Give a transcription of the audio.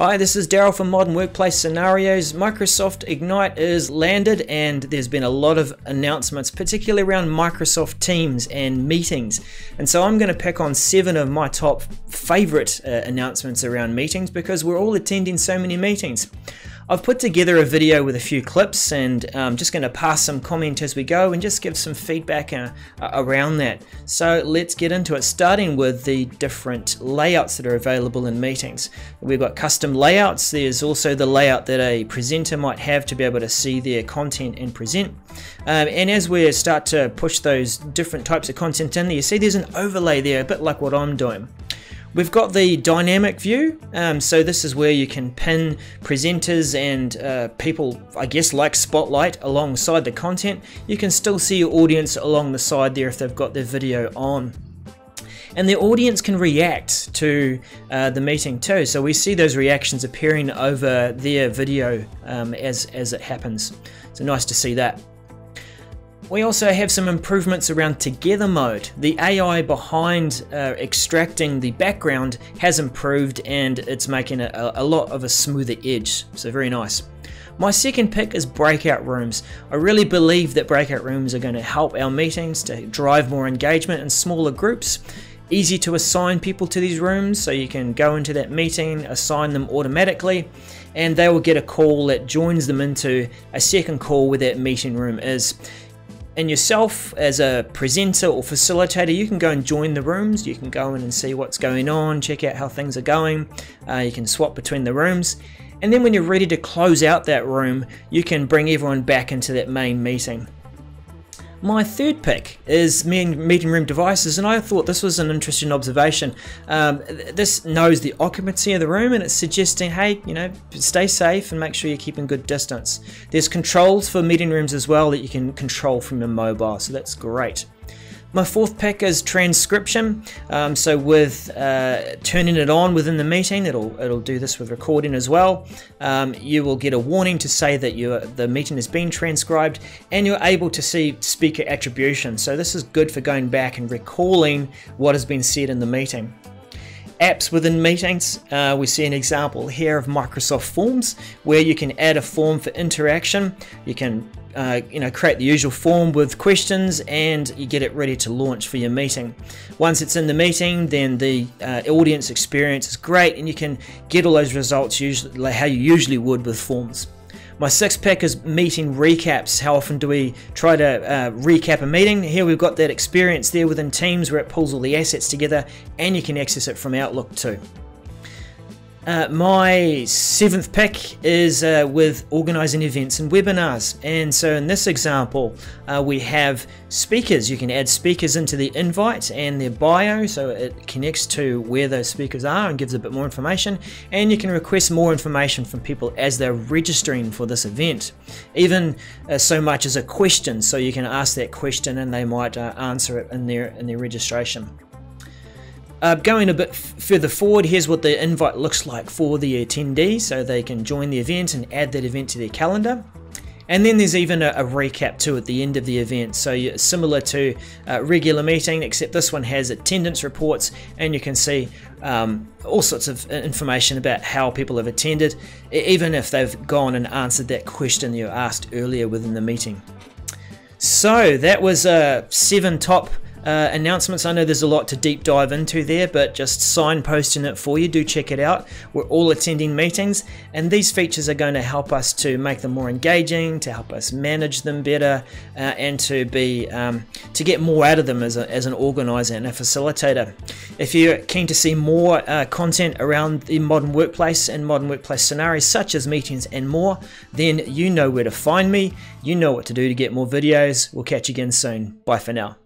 Hi, this is Daryl from Modern Workplace Scenarios. Microsoft Ignite is landed and there's been a lot of announcements, particularly around Microsoft Teams and meetings. And so I'm going to pick on seven of my top favorite uh, announcements around meetings because we're all attending so many meetings. I've put together a video with a few clips and I'm just going to pass some comment as we go and just give some feedback uh, around that. So let's get into it, starting with the different layouts that are available in meetings. We've got custom layouts, there's also the layout that a presenter might have to be able to see their content and present. Um, and as we start to push those different types of content in there, you see there's an overlay there, a bit like what I'm doing. We've got the dynamic view, um, so this is where you can pin presenters and uh, people, I guess, like Spotlight alongside the content. You can still see your audience along the side there if they've got their video on. And the audience can react to uh, the meeting too, so we see those reactions appearing over their video um, as, as it happens. So nice to see that. We also have some improvements around Together mode. The AI behind uh, extracting the background has improved and it's making a, a lot of a smoother edge, so very nice. My second pick is breakout rooms. I really believe that breakout rooms are going to help our meetings to drive more engagement in smaller groups. Easy to assign people to these rooms so you can go into that meeting, assign them automatically, and they will get a call that joins them into a second call where that meeting room is. And yourself, as a presenter or facilitator, you can go and join the rooms. You can go in and see what's going on, check out how things are going. Uh, you can swap between the rooms. And then when you're ready to close out that room, you can bring everyone back into that main meeting. My third pick is meeting room devices, and I thought this was an interesting observation. Um, this knows the occupancy of the room and it's suggesting, hey, you know, stay safe and make sure you're keeping good distance. There's controls for meeting rooms as well that you can control from your mobile, so that's great. My fourth pick is transcription. Um, so with uh, turning it on within the meeting, it'll it'll do this with recording as well. Um, you will get a warning to say that your the meeting has been transcribed, and you're able to see speaker attribution. So this is good for going back and recalling what has been said in the meeting apps within meetings. Uh, we see an example here of Microsoft Forms where you can add a form for interaction. You can uh, you know, create the usual form with questions and you get it ready to launch for your meeting. Once it's in the meeting, then the uh, audience experience is great and you can get all those results usually how you usually would with forms. My sixth pack is meeting recaps. How often do we try to uh, recap a meeting? Here we've got that experience there within Teams where it pulls all the assets together and you can access it from Outlook too. Uh, my seventh pick is uh, with organizing events and webinars. And so in this example, uh, we have speakers. You can add speakers into the invite and their bio, so it connects to where those speakers are and gives a bit more information. And you can request more information from people as they're registering for this event, even uh, so much as a question. So you can ask that question and they might uh, answer it in their in their registration. Uh, going a bit further forward, here's what the invite looks like for the attendee, so they can join the event and add that event to their calendar. And then there's even a, a recap too at the end of the event, so similar to a regular meeting, except this one has attendance reports, and you can see um, all sorts of information about how people have attended, even if they've gone and answered that question you asked earlier within the meeting. So that was uh, seven top uh, announcements. I know there's a lot to deep dive into there, but just signposting it for you. Do check it out. We're all attending meetings, and these features are going to help us to make them more engaging, to help us manage them better, uh, and to be um, to get more out of them as, a, as an organizer and a facilitator. If you're keen to see more uh, content around the modern workplace and modern workplace scenarios, such as meetings and more, then you know where to find me. You know what to do to get more videos. We'll catch you again soon. Bye for now.